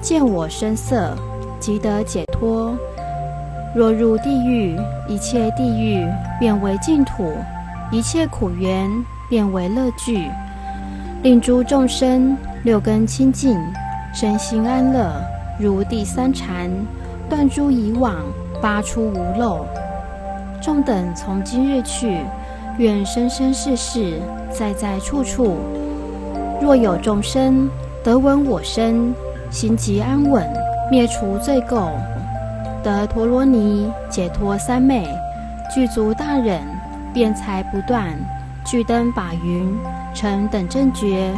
见我声色，即得解脱。若入地狱，一切地狱变为净土，一切苦缘变为乐具，令诸众生六根清净，身心安乐，如第三禅，断诸以往，八出无漏。众等从今日去，愿生生世世，在在处处。若有众生得闻我声，心即安稳，灭除罪垢。得陀罗尼解脱三昧，具足大忍，辩才不断，具灯法云，成等正觉。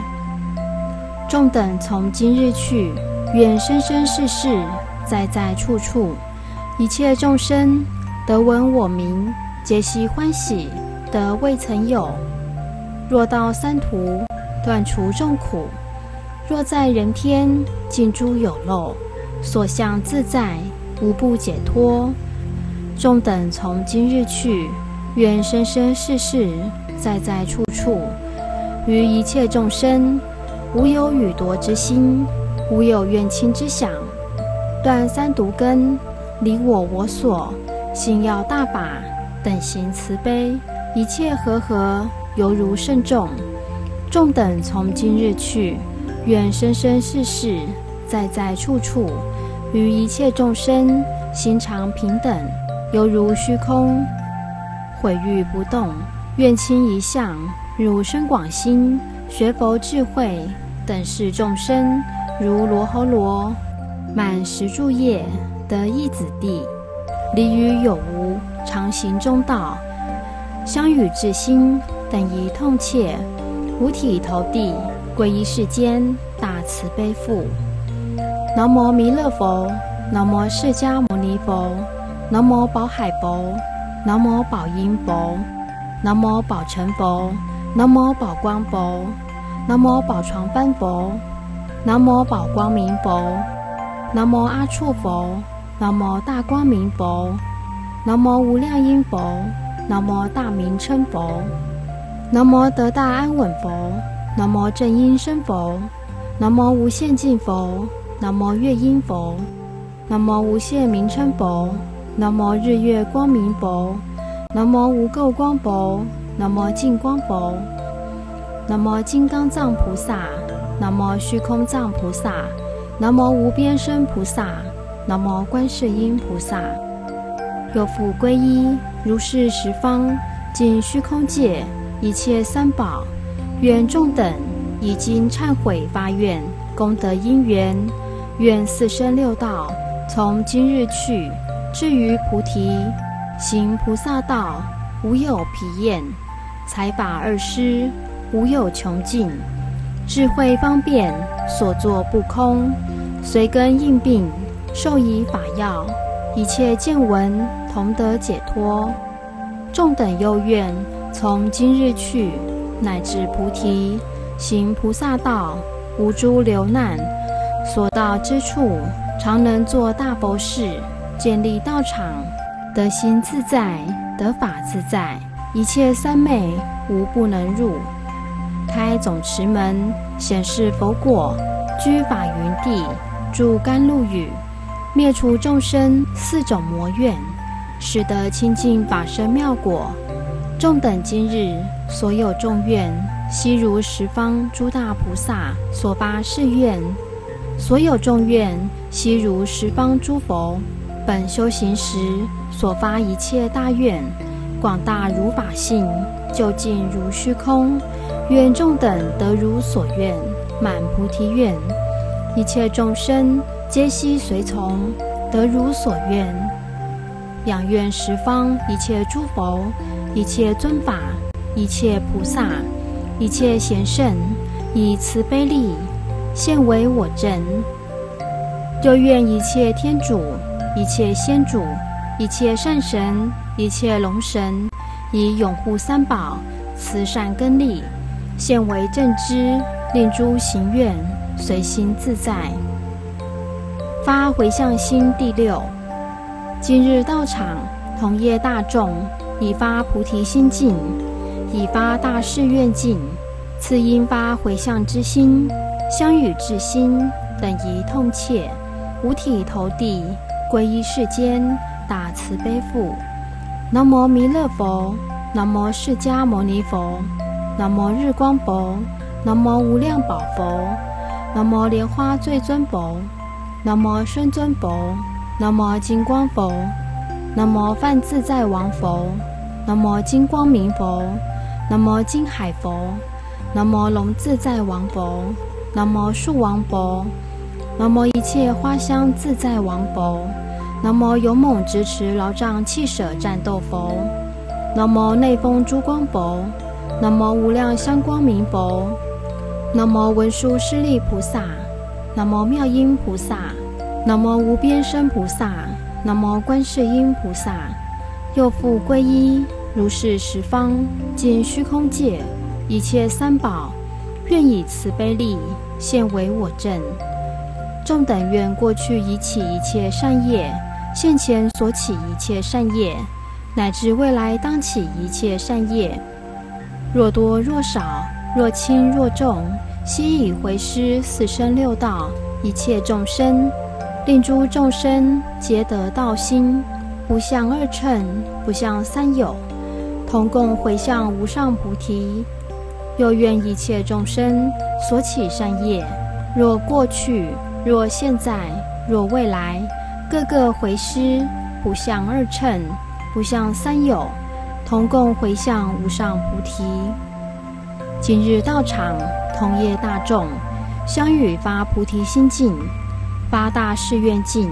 众等从今日去，愿生生世世，在在处处，一切众生得闻我名，皆悉欢喜，得未曾有。若到三途，断除众苦；若在人天，尽诸有漏，所向自在。无不解脱。众等从今日去，愿生生世世，在在处处，于一切众生，无有与夺之心，无有怨亲之想，断三毒根，离我我所，心要大法，等行慈悲，一切和合，犹如圣众。众等从今日去，愿生生世世，在在处处。于一切众生心常平等，犹如虚空，毁誉不动，愿亲一向，如深广心，学佛智慧，等视众生，如罗侯罗，满十住业，得一子弟，离于有无，常行中道，相与至心，等一痛切，五体投地，皈依世间，大慈悲父。南无弥勒佛，南无释迦牟尼佛，南无宝海佛，南无宝音佛，南无宝成佛，南无宝光佛，南无宝床幡佛，南无宝光明佛，南无阿处佛，南无大光明佛，南无无量音佛，南无大名称佛，南无得大安稳佛，南无正音声佛，南无无限净佛。南无月音佛，南无无限名称佛，南无日月光明佛，南无无垢光佛，南无净光佛，南无金刚藏菩萨，南无虚空藏菩萨，南无无边身菩萨，南无观世音菩萨。有复皈依如是十方尽虚空界一切三宝，愿众等已经忏悔发愿，功德因缘。愿四生六道从今日去，至于菩提，行菩萨道，无有疲厌；财法二施，无有穷尽；智慧方便，所作不空；随根应病，受以法药，一切见闻同得解脱。众等又愿从今日去，乃至菩提，行菩萨道，无诸流难。所到之处，常能做大佛事，建立道场，得心自在，得法自在，一切三昧无不能入。开总持门，显示佛果，居法云地，住甘露雨，灭除众生四种魔怨，使得清净法身妙果。众等今日所有众愿，悉如十方诸大菩萨所发誓愿。所有众愿，悉如十方诸佛本修行时所发一切大愿，广大如法性，究竟如虚空。愿众等得如所愿，满菩提愿，一切众生皆悉随从，得如所愿。仰愿十方一切诸佛、一切尊法、一切菩萨、一切贤圣，以慈悲力。现为我正，就愿一切天主、一切仙主、一切善神、一切龙神，以永护三宝、慈善根力，现为正知，令诸行愿随心自在。发回向心第六，今日到场，同业大众，以发菩提心境，以发大誓愿境，次应发回向之心。相与至心，等疑痛切，五体投地，皈依世间大慈悲父。南无弥勒佛，南无释迦牟尼佛，南无日光佛，南无无量宝佛，南无莲花最尊佛，南无身尊佛，南无金光佛，南无梵自在王佛，南无金光明佛，南无金海佛，南无龙自在王佛，南无树王佛。南无一切花香自在王佛，南无勇猛直持老丈气舍战斗佛，南无内风珠光佛，南无无量香光明佛，南无文殊师利菩萨，南无妙音菩萨，南无无边身菩萨，南无观世音菩萨，又复皈依如是十方尽虚空界一切三宝，愿以慈悲力现为我证。众等愿过去已起一切善业，现前所起一切善业，乃至未来当起一切善业，若多若少，若轻若重，悉以回施四生六道一切众生，令诸众生皆得道心，不向二乘，不向三有，同共回向无上菩提。又愿一切众生所起善业，若过去。若现在，若未来，各个回师，不向二乘，不向三有，同共回向无上菩提。今日道场，同业大众，相与发菩提心境，八大誓愿境，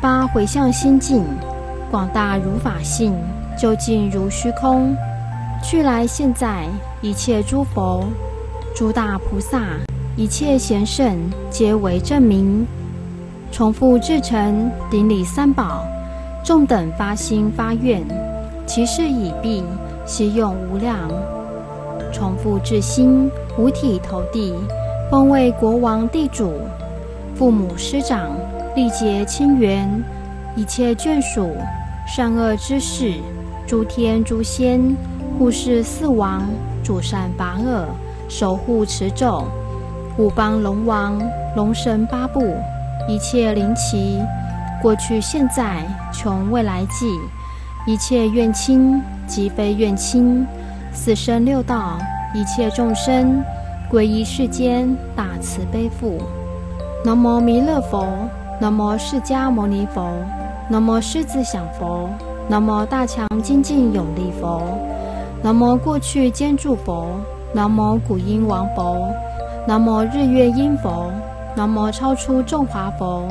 八回向心境，广大如法性，究竟如虚空。去来现在，一切诸佛，诸大菩萨。一切贤圣皆为证明，重复至诚顶礼三宝，众等发心发愿，其事已毕，悉用无量。重复至心，五体投地，封为国王地主，父母师长，历劫亲缘，一切眷属，善恶之事，诸天诸仙，护世四王，主善拔恶，守护持咒。五邦龙王、龙神八部，一切灵奇，过去、现在、穷未来际，一切愿亲即非愿亲，四生六道，一切众生，皈依世间大慈悲父。南无弥勒佛，南无释迦牟尼佛，南无狮子响佛，南无大强精进永力佛，南无过去坚住佛，南无古音王佛。南无日月音佛，南无超出众华佛，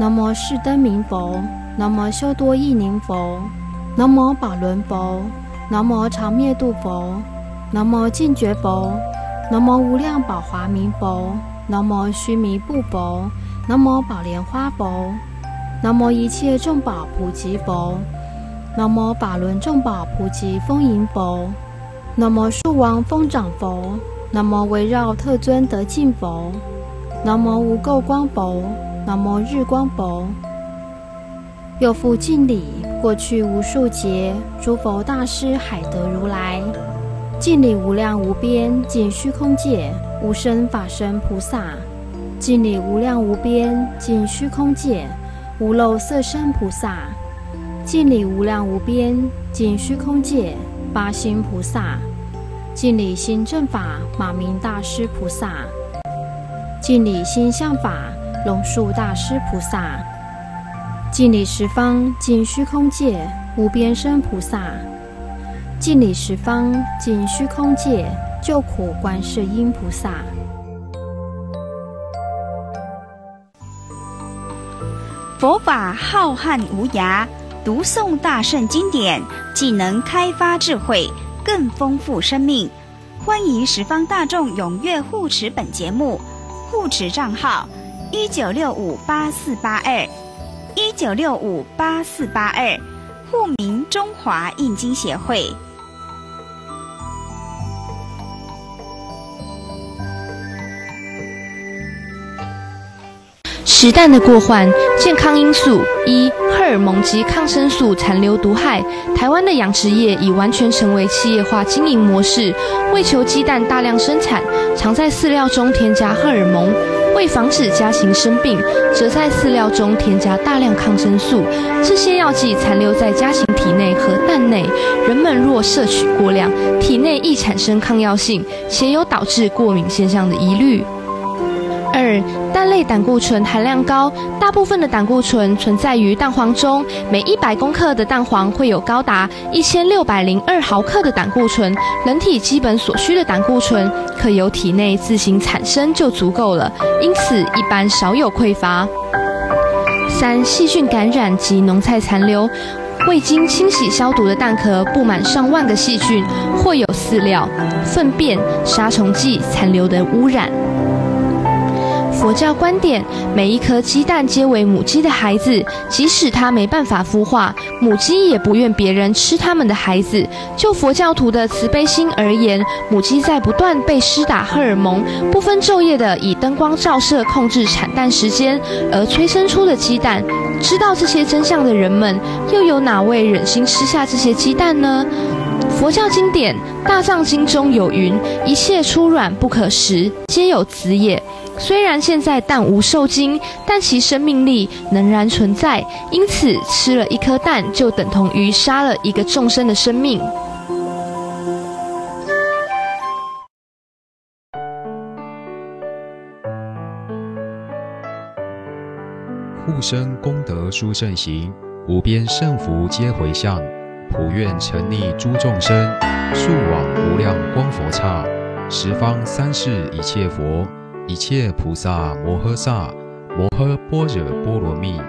南无释灯明佛，南无修多益宁佛，南无宝轮佛，南无常灭度佛，南无净觉佛，南无无量宝华明佛，南无须弥布佛，南无宝莲花佛，南无一切众宝普及佛，南无法轮众宝普及丰盈佛，南无树王风长佛。南无围绕特尊德净佛，南无无垢光佛，南无日光佛。又复敬礼过去无数劫诸佛大师海德如来，敬礼无量无边尽虚空界无生法身菩萨，敬礼无量无边尽虚空界无漏色身菩萨，敬礼无量无边尽虚空界八心菩萨。敬礼心正法马明大师菩萨，敬礼心相法龙树大师菩萨，敬礼十方尽虚空界无边身菩萨，敬礼十方尽虚空界救苦观世音菩萨。佛法浩瀚无涯，读诵大圣经典，既能开发智慧。更丰富生命，欢迎十方大众踊跃护持本节目，护持账号一九六五八四八二一九六五八四八二，户名中华印经协会。时代的过患，健康因素一，荷尔蒙及抗生素残留毒害。台湾的养殖业已完全成为企业化经营模式，为求鸡蛋大量生产，常在饲料中添加荷尔蒙。为防止家禽生病，则在饲料中添加大量抗生素。这些药剂残留在家禽体内和蛋内，人们若摄取过量，体内易产生抗药性，且有导致过敏现象的疑虑。二、蛋类胆固醇含量高，大部分的胆固醇存在于蛋黄中，每一百公克的蛋黄会有高达一千六百零二毫克的胆固醇。人体基本所需的胆固醇可由体内自行产生就足够了，因此一般少有匮乏。三、细菌感染及农菜残留，未经清洗消毒的蛋壳布满上万个细菌，或有饲料、粪便、杀虫剂残留的污染。佛教观点，每一颗鸡蛋皆为母鸡的孩子，即使它没办法孵化，母鸡也不愿别人吃它们的孩子。就佛教徒的慈悲心而言，母鸡在不断被施打荷尔蒙，不分昼夜的以灯光照射控制产蛋时间，而催生出的鸡蛋。知道这些真相的人们，又有哪位忍心吃下这些鸡蛋呢？佛教经典《大藏经》中有云：“一切出卵不可食，皆有子也。”虽然现在蛋无受精，但其生命力仍然存在，因此吃了一颗蛋就等同于杀了一个众生的生命。护生功德殊胜行，无边胜福皆回向，普愿成利诸众生，速往无量光佛刹，十方三世一切佛。一切菩萨摩诃萨摩诃般若波罗蜜。